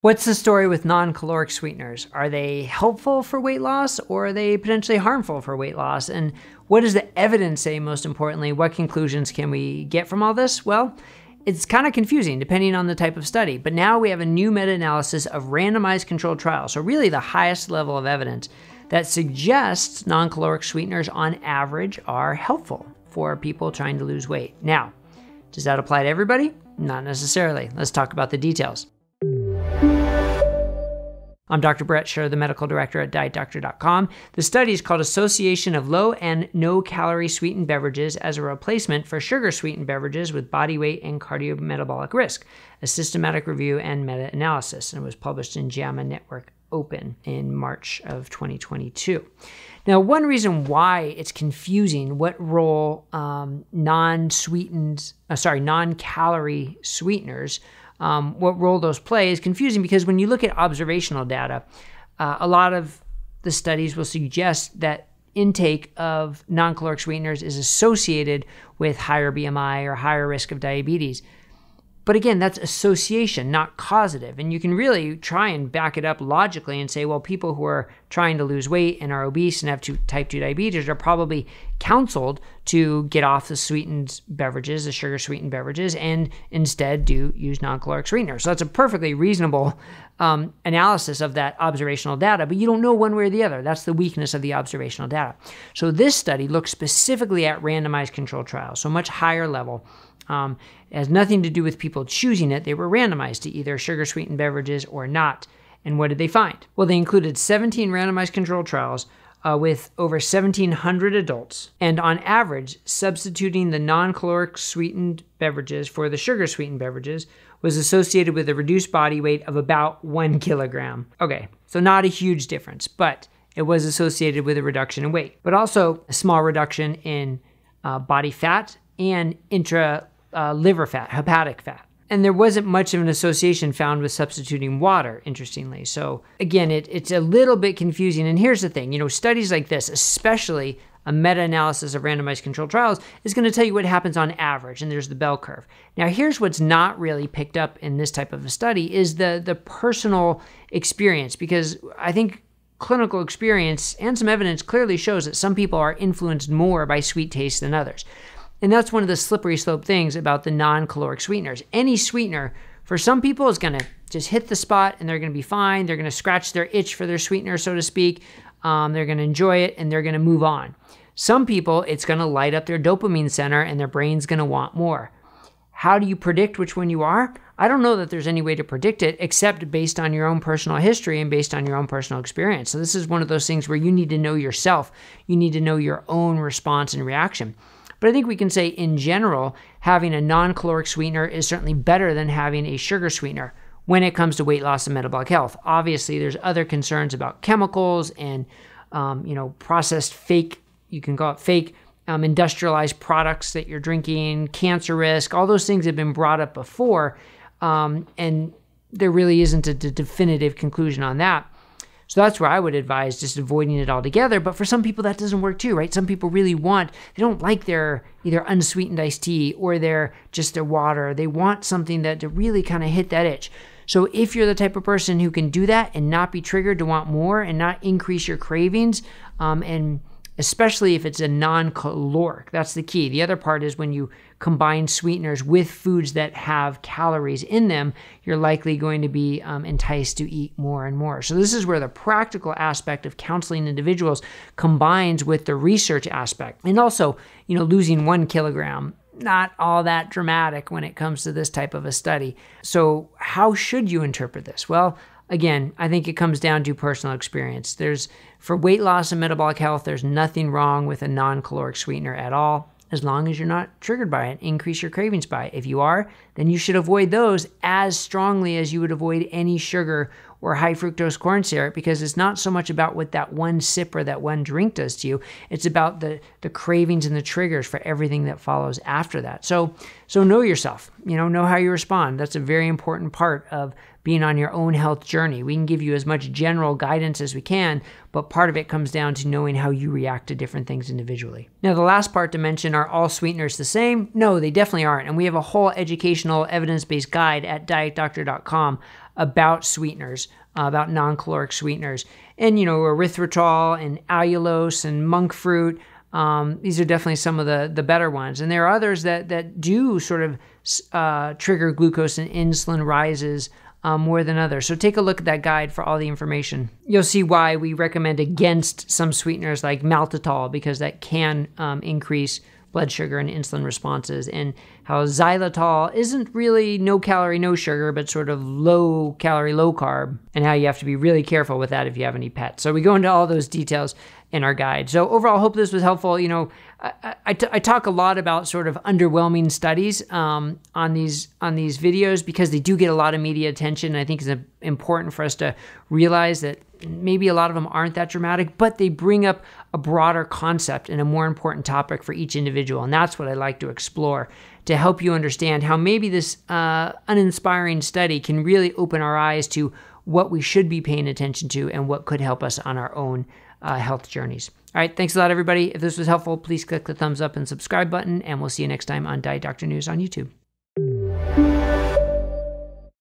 What's the story with non caloric sweeteners? Are they helpful for weight loss or are they potentially harmful for weight loss? And what does the evidence say, most importantly? What conclusions can we get from all this? Well, it's kind of confusing depending on the type of study, but now we have a new meta analysis of randomized controlled trials, so really the highest level of evidence that suggests non caloric sweeteners on average are helpful for people trying to lose weight. Now, does that apply to everybody? Not necessarily. Let's talk about the details. I'm Dr. Bret Scher, the medical director at DietDoctor.com. The study is called Association of Low and No Calorie Sweetened Beverages as a Replacement for Sugar Sweetened Beverages with Body Weight and Cardiometabolic Risk, a systematic review and meta analysis, and was published in JAMA Network Open in March of 2022. Now, one reason why it's confusing what role um, non-sweetened, uh, sorry, non-calorie sweeteners um, what role those play is confusing because when you look at observational data, uh, a lot of the studies will suggest that intake of non caloric sweeteners is associated with higher BMI or higher risk of diabetes. But again, that's association, not causative. And you can really try and back it up logically and say, well, people who are trying to lose weight and are obese and have type 2 diabetes are probably counseled to get off the sweetened beverages, the sugar sweetened beverages, and instead do use non caloric sweeteners. So that's a perfectly reasonable um, analysis of that observational data, but you don't know one way or the other. That's the weakness of the observational data. So this study looked specifically at randomized controlled trials, so much higher level. Um, has nothing to do with people choosing it. They were randomized to either sugar sweetened beverages or not. And what did they find? Well, they included 17 randomized controlled trials uh, with over 1,700 adults. And on average, substituting the non caloric sweetened beverages for the sugar sweetened beverages was associated with a reduced body weight of about one kilogram. Okay, so not a huge difference, but it was associated with a reduction in weight, but also a small reduction in uh, body fat and intra uh, liver fat, hepatic fat. And there wasn't much of an association found with substituting water, interestingly. So, again, it, it's a little bit confusing. And here's the thing you know, studies like this, especially a meta analysis of randomized controlled trials, is going to tell you what happens on average. And there's the bell curve. Now, here's what's not really picked up in this type of a study is the, the personal experience, because I think clinical experience and some evidence clearly shows that some people are influenced more by sweet taste than others. And that's one of the slippery slope things about the non caloric sweeteners. Any sweetener, for some people, is going to just hit the spot and they're going to be fine. They're going to scratch their itch for their sweetener, so to speak. Um, they're going to enjoy it and they're going to move on. Some people, it's going to light up their dopamine center and their brain's going to want more. How do you predict which one you are? I don't know that there's any way to predict it except based on your own personal history and based on your own personal experience. So, this is one of those things where you need to know yourself. You need to know your own response and reaction. But I think we can say in general, having a non caloric sweetener is certainly better than having a sugar sweetener when it comes to weight loss and metabolic health. Obviously, there's other concerns about chemicals and um, you know processed fake. You can call it fake um, industrialized products that you're drinking, cancer risk. All those things have been brought up before, um, and there really isn't a, a definitive conclusion on that. So that's where I would advise just avoiding it altogether. But for some people, that doesn't work too, right? Some people really want, they don't like their either unsweetened iced tea or their just their water. They want something that to really kind of hit that itch. So if you're the type of person who can do that and not be triggered to want more and not increase your cravings, um, and especially if it's a non caloric. That's the key. The other part is when you combine sweeteners with foods that have calories in them, you're likely going to be um, enticed to eat more and more. So, this is where the practical aspect of counseling individuals combines with the research aspect. And also, you know, losing one kilogram not all that dramatic when it comes to this type of a study. So, how should you interpret this? Well, again, I think it comes down to personal experience. There's for weight loss and metabolic health, there's nothing wrong with a non-caloric sweetener at all as long as you're not triggered by it, increase your cravings by it. If you are, then you should avoid those as strongly as you would avoid any sugar or high fructose corn syrup because it's not so much about what that one sip or that one drink does to you. It's about the the cravings and the triggers for everything that follows after that. So so know yourself. You know, know how you respond. That's a very important part of being on your own health journey. We can give you as much general guidance as we can, but part of it comes down to knowing how you react to different things individually. Now, the last part to mention are all sweeteners the same? No, they definitely aren't. And we have a whole educational evidence based guide at dietdoctor.com about sweeteners, uh, about non caloric sweeteners. And, you know, erythritol and allulose and monk fruit. Um, these are definitely some of the, the better ones. And there are others that, that do sort of uh, trigger glucose and insulin rises um, more than others. So take a look at that guide for all the information. You'll see why we recommend against some sweeteners like maltitol because that can um, increase blood sugar and insulin responses, and how xylitol isn't really no calorie, no sugar, but sort of low calorie, low carb, and how you have to be really careful with that if you have any pets. So we go into all those details in our guide. So overall, hope this was helpful. You know, I, talk a lot about sort of underwhelming studies um, on these on these videos because they do get a lot of media attention. I think it's important for us to realize that maybe a lot of them aren't that dramatic, but they bring up a broader concept and a more important topic for each individual, and that's what I like to explore to help you understand how maybe this uh, uninspiring study can really open our eyes to what we should be paying attention to and what could help us on our own uh, health journeys. All right, thanks a lot, everybody. If this was helpful, please click the thumbs up and subscribe button, and we'll see you next time on Diet Doctor News on YouTube.